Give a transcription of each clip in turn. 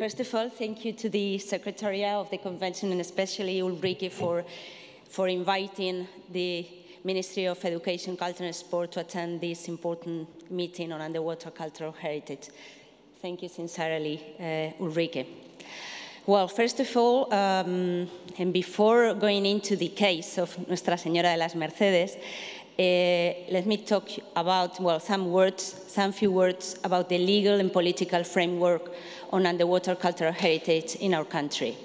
First of all, thank you to the Secretariat of the Convention and especially Ulrike for, for inviting the Ministry of Education, Culture and Sport to attend this important meeting on underwater cultural heritage. Thank you sincerely, uh, Ulrike. Well, first of all, um, and before going into the case of Nuestra Señora de las Mercedes, let me talk about, well, some words, some few words about the legal and political framework on underwater cultural heritage in our country.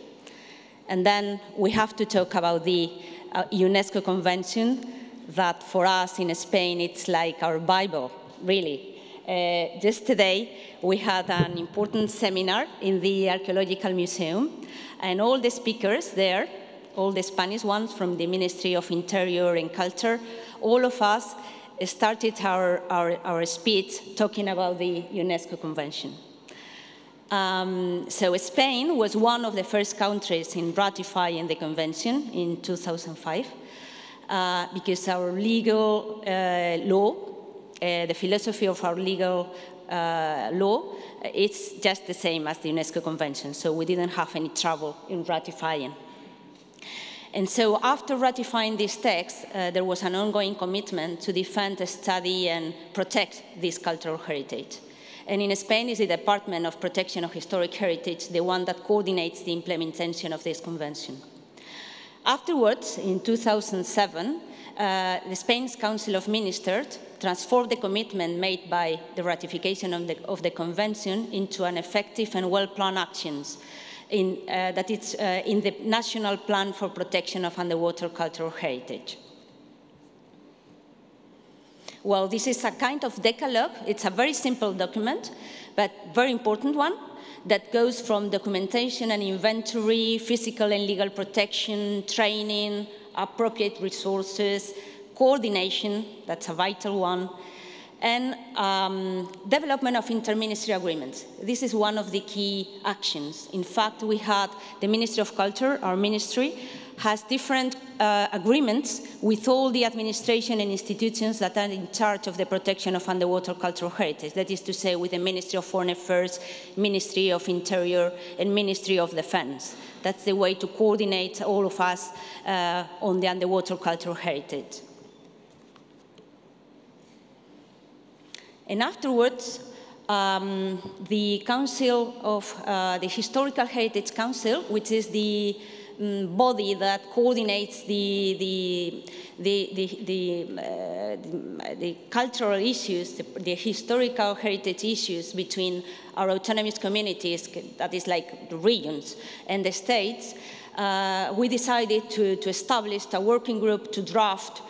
And then we have to talk about the uh, UNESCO Convention that for us in Spain, it's like our Bible, really. Uh, just today, we had an important seminar in the Archaeological Museum, and all the speakers there, all the Spanish ones from the Ministry of Interior and Culture, all of us started our, our, our speech talking about the UNESCO Convention. Um, so Spain was one of the first countries in ratifying the convention in 2005 uh, because our legal uh, law, uh, the philosophy of our legal uh, law, it's just the same as the UNESCO Convention, so we didn't have any trouble in ratifying. And so after ratifying this text, uh, there was an ongoing commitment to defend, study, and protect this cultural heritage. And in Spain is the Department of Protection of Historic Heritage, the one that coordinates the implementation of this convention. Afterwards, in 2007, uh, the Spain's Council of Ministers transformed the commitment made by the ratification of the, of the convention into an effective and well-planned actions in, uh, that it's uh, in the National Plan for Protection of Underwater Cultural Heritage. Well, this is a kind of decalogue. It's a very simple document, but very important one that goes from documentation and inventory, physical and legal protection, training, appropriate resources, coordination, that's a vital one, and um, development of interministry agreements. This is one of the key actions. In fact, we had the Ministry of Culture, our ministry, has different uh, agreements with all the administration and institutions that are in charge of the protection of underwater cultural heritage. That is to say, with the Ministry of Foreign Affairs, Ministry of Interior, and Ministry of Defense. That's the way to coordinate all of us uh, on the underwater cultural heritage. And afterwards, um, the Council of uh, the Historical Heritage Council, which is the um, body that coordinates the, the, the, the, the, uh, the cultural issues, the, the, historical heritage issues between our autonomous communities, that is like the regions, and the states, uh, we decided to, to establish a working group to draft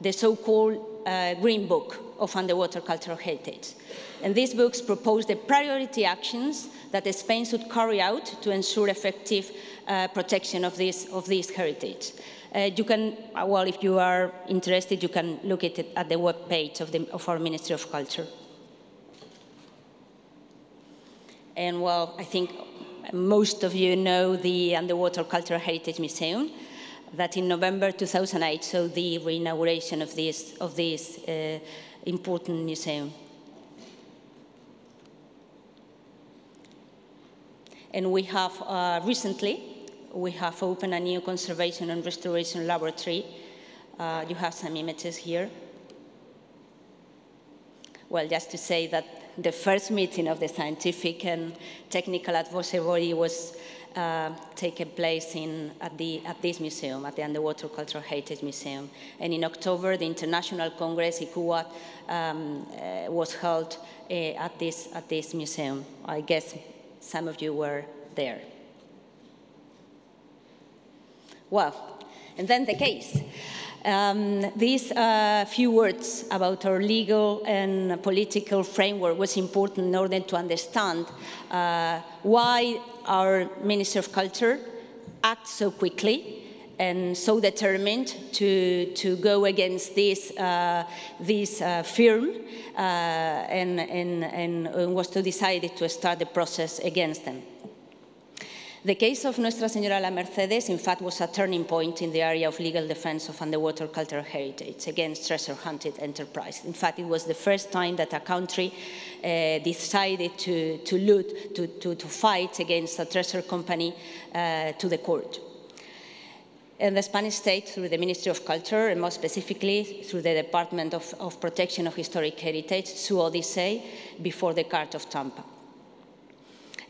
the so-called uh, Green Book of underwater cultural heritage. And these books propose the priority actions that Spain should carry out to ensure effective uh, protection of this, of this heritage. Uh, you can, well, if you are interested, you can look at it at the web page of, the, of our Ministry of Culture. And well, I think most of you know the Underwater Cultural Heritage Museum that in November 2008 saw the reinauguration of this, of this uh, important museum. And we have uh, recently, we have opened a new conservation and restoration laboratory. Uh, you have some images here. Well, just to say that the first meeting of the scientific and technical advisory body was uh, taken place in, at, the, at this museum, at the Underwater Cultural Heritage Museum. And in October, the International Congress, IKUWA, um, uh, was held uh, at, this, at this museum. I guess some of you were there. Well, and then the case. Um, these uh, few words about our legal and political framework was important in order to understand uh, why our Minister of Culture acts so quickly and so determined to, to go against this, uh, this uh, firm uh, and, and, and was to decide to start the process against them. The case of Nuestra Señora la Mercedes, in fact, was a turning point in the area of legal defense of underwater cultural heritage against treasure-hunted enterprise. In fact, it was the first time that a country uh, decided to, to loot, to, to, to, fight against a treasure company uh, to the court. And the Spanish state, through the Ministry of Culture, and more specifically through the Department of, of Protection of Historic Heritage, sued Odyssey before the Court of Tampa.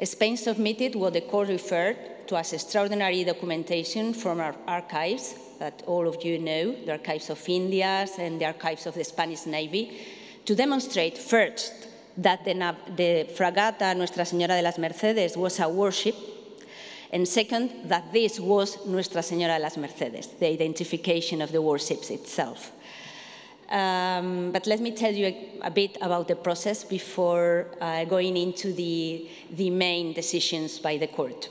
Spain submitted what the court referred to as extraordinary documentation from our archives that all of you know, the archives of India and the archives of the Spanish Navy, to demonstrate first that the, the fragata Nuestra Señora de las Mercedes was a warship, and second, that this was Nuestra Señora de las Mercedes, the identification of the warships itself. Um, but let me tell you a, a, bit about the process before uh, going into the, the main decisions by the court.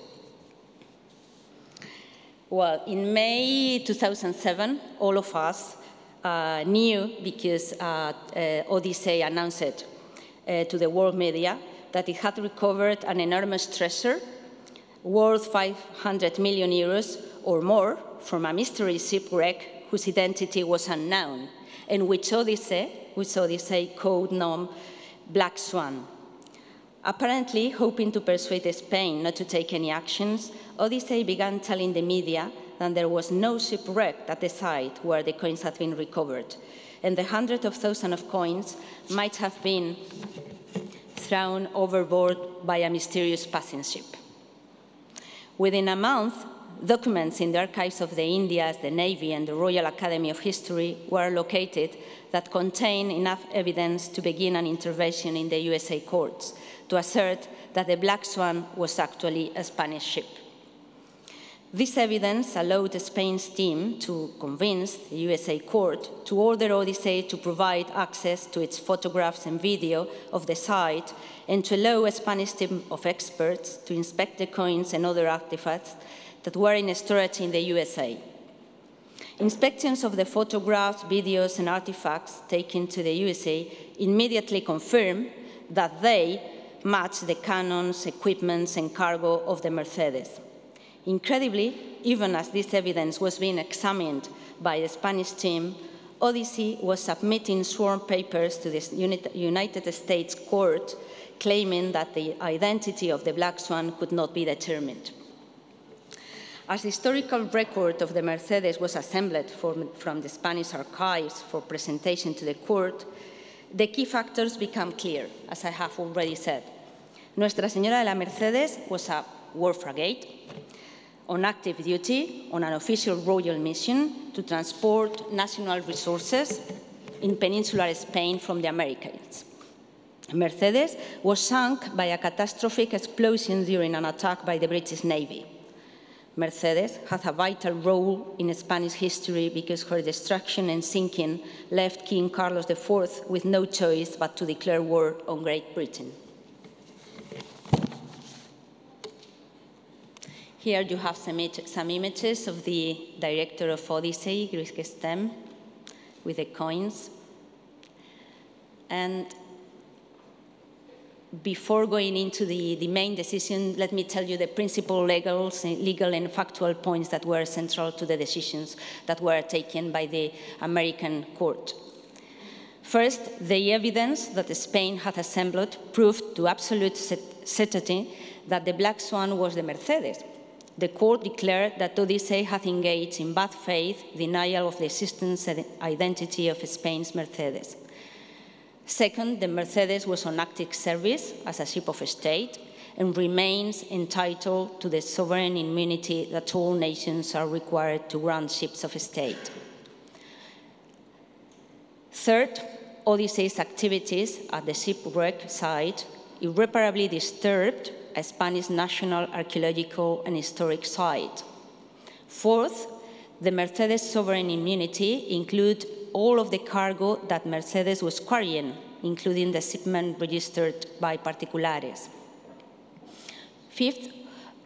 Well, in May 2007, all of us uh, knew because uh, uh Odyssey announced it uh, to the world media that it had recovered an enormous treasure worth 500 million euros or more from a mystery shipwreck whose identity was unknown and which Odyssey, which Odyssey code name Black Swan. Apparently, hoping to persuade Spain not to take any actions, Odyssey began telling the media that there was no shipwreck at the site where the coins had been recovered, and the hundreds of thousands of coins might have been thrown overboard by a mysterious passing ship. Within a month, documents in the archives of the Indias, the Navy, and the Royal Academy of History were located that contain enough evidence to begin an intervention in the USA courts to assert that the Black Swan was actually a Spanish ship. This evidence allowed Spain's team to convince the USA court to order Odyssey to provide access to its photographs and video of the site and to allow a Spanish team of experts to inspect the coins and other artifacts that were in storage in the USA. Inspections of the photographs, videos, and artifacts taken to the USA immediately confirmed that they matched the cannons, equipments, and cargo of the Mercedes. Incredibly, even as this evidence was being examined by the Spanish team, Odyssey was submitting sworn papers to the United States court claiming that the identity of the Black Swan could not be determined. As the historical record of the Mercedes was assembled from, from the Spanish archives for presentation to the court, the key factors become clear, as I have already said. Nuestra Señora de la Mercedes was a war frigate on active duty on an official royal mission to transport national resources in peninsular Spain from the Americas. Mercedes was sunk by a catastrophic explosion during an attack by the British Navy. Mercedes has a vital role in Spanish history because her destruction and sinking left King Carlos IV with no choice but to declare war on Great Britain. Here you have some, some images of the director of Odyssey, Greg Stemm, with the coins. And before going into the, the main decision, let me tell you the principal legal, eh, legal and factual points that were central to the decisions that were taken by the American court. First, the evidence that Spain had assembled proved to absolute certainty that the Black Swan was the Mercedes. The court declared that Odyssey had engaged in bad faith denial of the existence and identity of Spain's Mercedes. Second, the Mercedes was on active service as a ship of state and remains entitled to the sovereign immunity that all nations are required to grant ships of state. Third, Odyssey's activities at the shipwreck site irreparably disturbed a Spanish national archaeological and historic site. Fourth, the Mercedes sovereign immunity include all of the cargo that Mercedes was carrying, including the shipment registered by particulares. Fifth,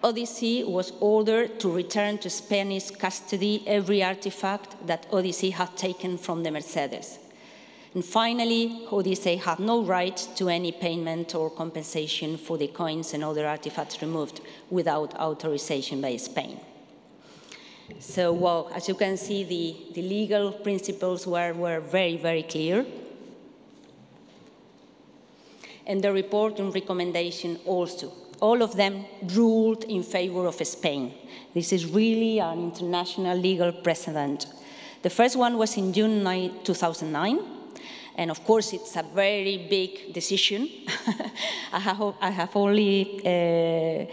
Odyssey was ordered to return to Spanish custody every artifact that Odyssey had taken from the Mercedes. And finally, Odyssey had no right to any payment or compensation for the coins and other artifacts removed without authorization by Spain. So, well, as you can see, the, the legal principles were, were very, very clear. And the report and recommendation also. All of them ruled in favor of Spain. This is really an international legal precedent. The first one was in June 2009 and of course, it's a very big decision. I, have, I, have, only uh,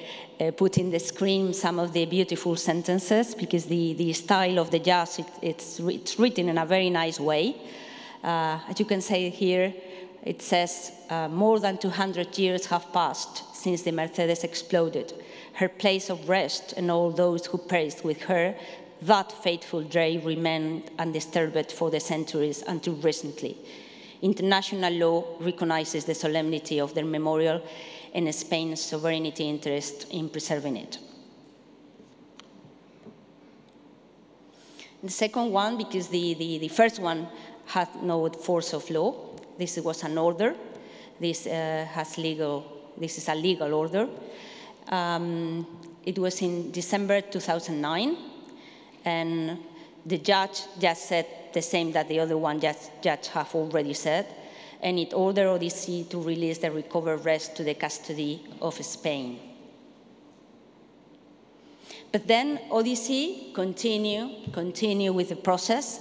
uh, put in the screen some of the beautiful sentences because the, the style of the jazz, it, it's, it's written in a very nice way. Uh, as you can see here, it says, uh, more than 200 years have passed since the Mercedes exploded. Her place of rest and all those who perished with her, that fateful day remained undisturbed for the centuries until recently international law recognizes the solemnity of their memorial and Spain's sovereignty interest in preserving it. The second one, because the, the, the first one had no force of law, this was an order. This uh, has legal, this is a legal order. Um, it was in December 2009, and the judge just said the same that the other one just, have already said, and it ordered Odyssey to release the recovered rest to the custody of Spain. But then Odyssey continue, continue with the process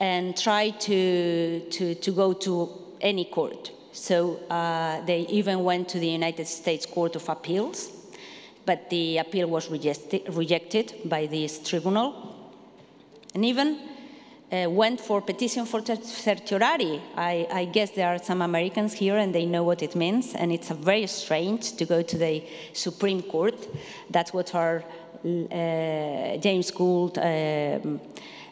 and try to, to, to go to any court. So uh, they even went to the United States Court of Appeals, but the appeal was rejected, rejected by this tribunal. And even uh, went for petition for certiorari. I, I, guess there are some Americans here and they know what it means, and it's very strange to go to the Supreme Court. That's what our uh, James Goold um,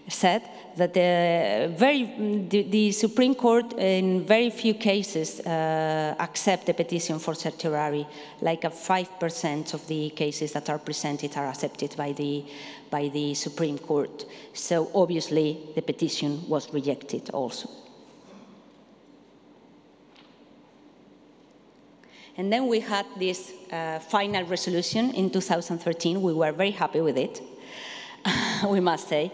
said that the, very, the, the, Supreme Court in very few cases uh, accept the petition for certiorari, like 5% of the cases that are presented are accepted by the, by the Supreme Court. So obviously the petition was rejected also. And then we had this uh, final resolution in 2013. We were very happy with it, we must say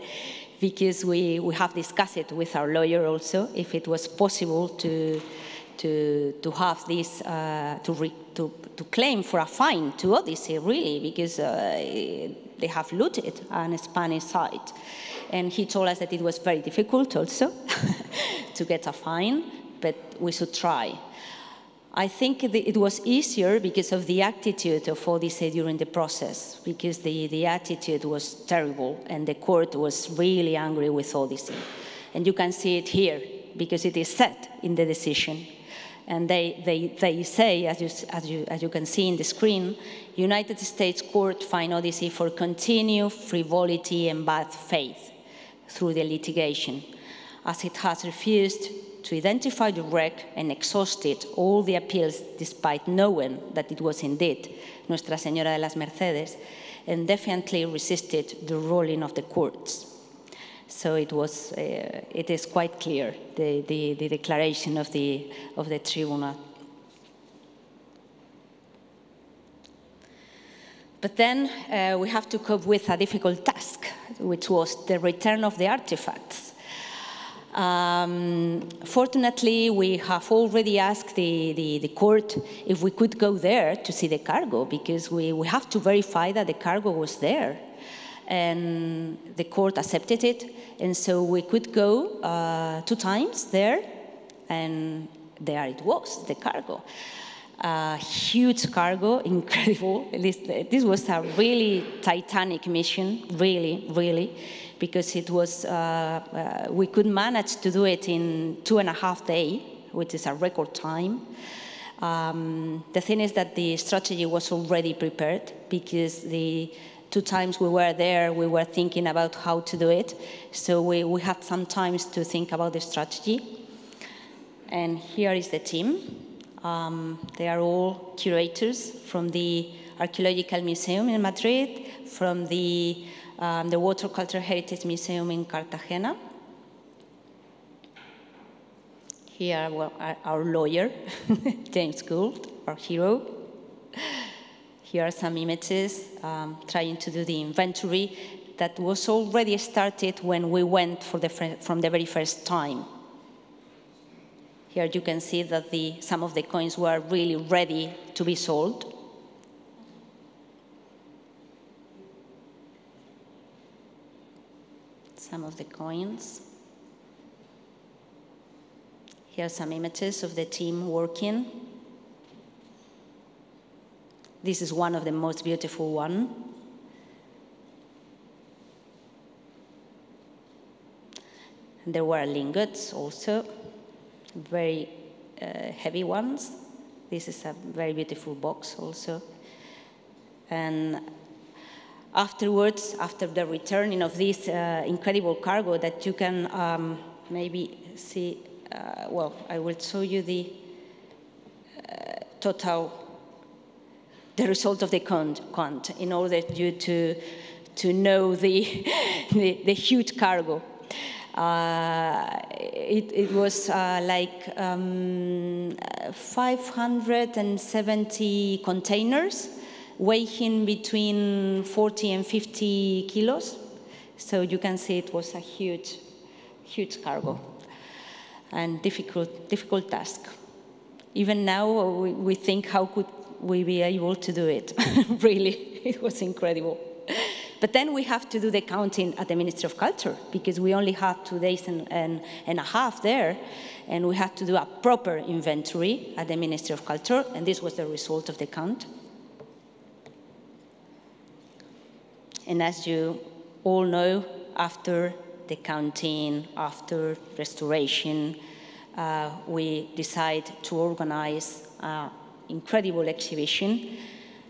because we, we have discussed it with our lawyer also, if it was possible to, to, to have this, uh, to, re, to, to claim for a fine to Odyssey, really, because uh, they have looted on a Spanish site. And he told us that it was very difficult also to get a fine, but we should try. I think it was easier because of the attitude of Odyssey during the process, because the, the attitude was terrible and the court was really angry with Odyssey. And you can see it here because it is set in the decision. And they, they, they say, as you, as, you, as you can see in the screen, United States court find Odyssey for continued frivolity and bad faith through the litigation, as it has refused to identify the wreck and exhausted all the appeals despite knowing that it was indeed Nuestra Señora de las Mercedes and defiantly resisted the ruling of the courts. So it, was, uh, it is quite clear, the, the, the declaration of the, of the tribunal. But then uh, we have to cope with a difficult task, which was the return of the artifacts. Um, fortunately, we have already asked the, the, the, court if we could go there to see the cargo because we, we have to verify that the cargo was there. And the court accepted it, and so we could go uh, two times there, and there it was, the cargo. A huge cargo, incredible. This, this was a really titanic mission, really, really because it was, uh, uh, we could manage to do it in two and a half day, which is a record time. Um, the thing is that the strategy was already prepared because the two times we were there, we were thinking about how to do it. So we, we had some times to think about the strategy. And here is the team. Um, they are all curators from the Archaeological Museum in Madrid, from the um, the Water Cultural Heritage Museum in Cartagena. Here, well, our, our lawyer, James Goold, our hero. Here are some images um, trying to do the inventory that was already started when we went the, from the very first time. Here you can see that the, some of the coins were really ready to be sold. Some of the coins. Here are some images of the team working. This is one of the most beautiful one. There were lingots also, very uh, heavy ones. This is a very beautiful box also. And afterwards, after the returning of this uh, incredible cargo that you can um, maybe see, uh, well, I will show you the uh, total, the result of the count, in order you to, to know the, the, the huge cargo. Uh, it, it, was uh, like um, 570 containers weighing between 40 and 50 kilos. So you can see it was a huge, huge cargo and difficult, difficult task. Even now, we, we think how could we be able to do it? really, it was incredible. But then we have to do the counting at the Ministry of Culture because we only had two days and, and, and, a half there, and we had to do a proper inventory at the Ministry of Culture, and this was the result of the count. And as you all know, after the counting, after restoration, uh, we decided to organize an incredible exhibition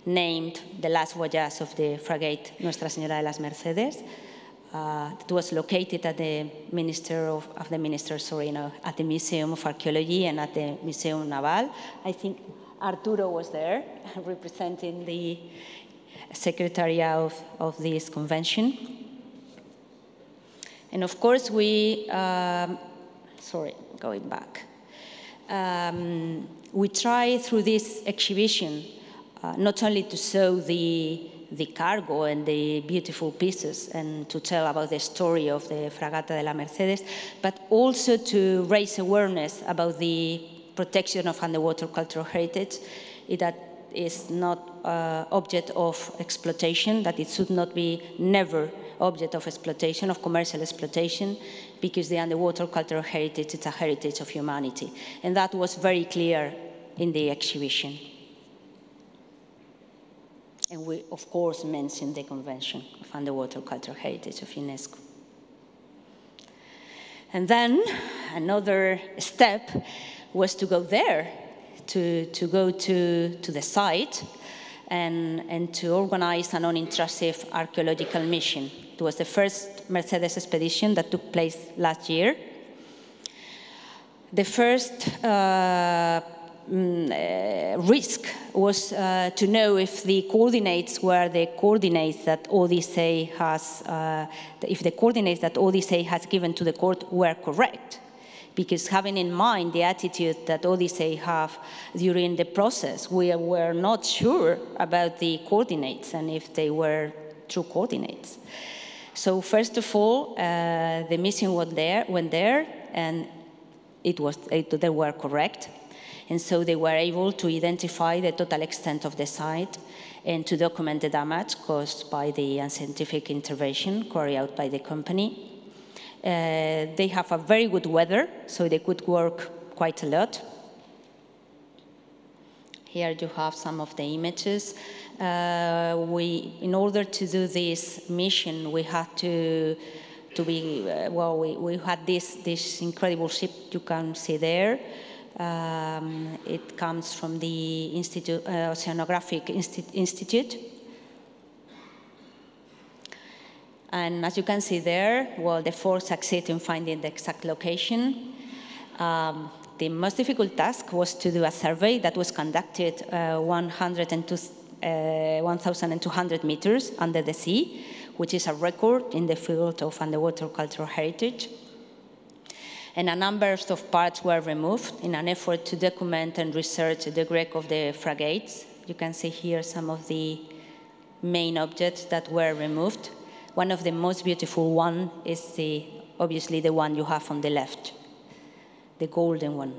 named The Last Voyage of the Frigate Nuestra Señora de las Mercedes. Uh, it was located at the Minister of, of the Minister, sorry, at the Museum of Archaeology and at the Museum Naval. I think Arturo was there representing the secretary of, of this convention. And of course, we, um, sorry, going back. Um, we try through this exhibition uh, not only to show the, the cargo and the beautiful pieces and to tell about the story of the Fragata de la Mercedes, but also to raise awareness about the protection of underwater cultural heritage that is not uh, object of exploitation, that it should not be never object of exploitation, of commercial exploitation, because the underwater cultural heritage is a heritage of humanity. And that was very clear in the exhibition. And we, of course, mentioned the Convention of Underwater Cultural Heritage of UNESCO. And then another step was to go there, to, to go to, to the site and, and to organize an unintrusive archaeological mission. It was the first Mercedes expedition that took place last year. The first uh, Mm, uh, risk was uh, to know if the coordinates were the coordinates that Odyssey has, uh, if the coordinates that Odyssey has given to the court were correct. Because having in mind the attitude that Odyssey have during the process, we were not sure about the coordinates and if they were true coordinates. So first of all, uh, the mission went there, went there and it was, it, they were correct. And so they were able to identify the total extent of the site and to document the damage caused by the unscientific intervention carried out by the company. Uh, they have a very good weather, so they could work quite a lot. Here you have some of the images. Uh, we, in order to do this mission, we had to to be uh, well. We, we had this this incredible ship you can see there. Um, it comes from the Institute, uh, Oceanographic Insti Institute. And as you can see there, well, the force succeeded in finding the exact location. Um, the most difficult task was to do a survey that was conducted uh, 102, uh, 1,200 meters under the sea, which is a record in the field of underwater cultural heritage. And a number of parts were removed in an effort to document and research the wreck of the frigates. You can see here some of the main objects that were removed. One of the most beautiful one is the, obviously the one you have on the left, the golden one.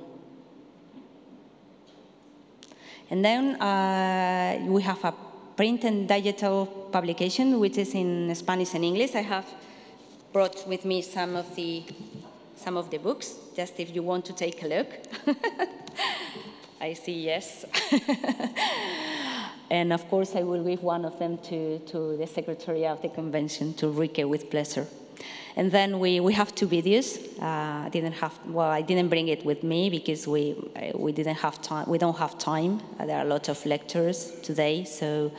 And then uh, we have a print and digital publication, which is in Spanish and English. I have brought with me some of the some of the books, just if you want to take a look. I see yes. and of course, I will give one of them to, to the Secretary of the Convention, to Rike, with pleasure. And then we, we have two videos. Uh, I didn't have, well, I didn't bring it with me because we, uh, we didn't have time, we don't have time. Uh, there are a lot of lectures today, so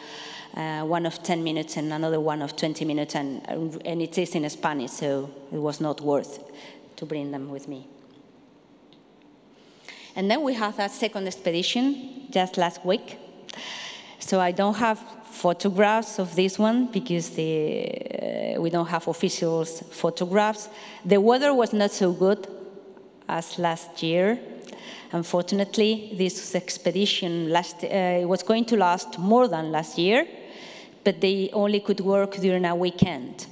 uh, one of 10 minutes and another one of 20 minutes, and, and it is in Spanish, so it was not worth to bring them with me. And then we have a second expedition just last week. So I don't have photographs of this one because the, uh, we don't have official photographs. The weather was not so good as last year. Unfortunately, this expedition last, uh, was going to last more than last year, but they only could work during a weekend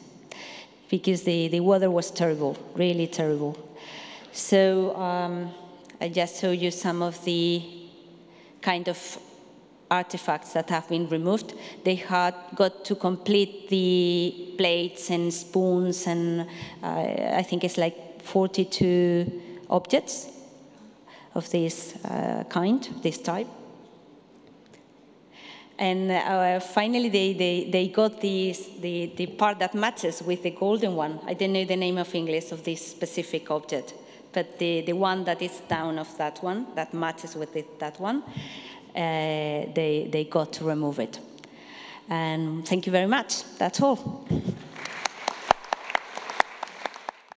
because the, the weather was terrible, really terrible. So um, I just show you some of the kind of artifacts that have been removed. They had got to complete the plates and spoons, and uh, I think it's like 42 objects of this uh, kind, this type. And uh, finally, they, they, they got the, the part that matches with the golden one. I don't know the name of English of this specific object, but the, the one that is down of that one, that matches with it, that one, uh, they, they got to remove it. And thank you very much. That's all.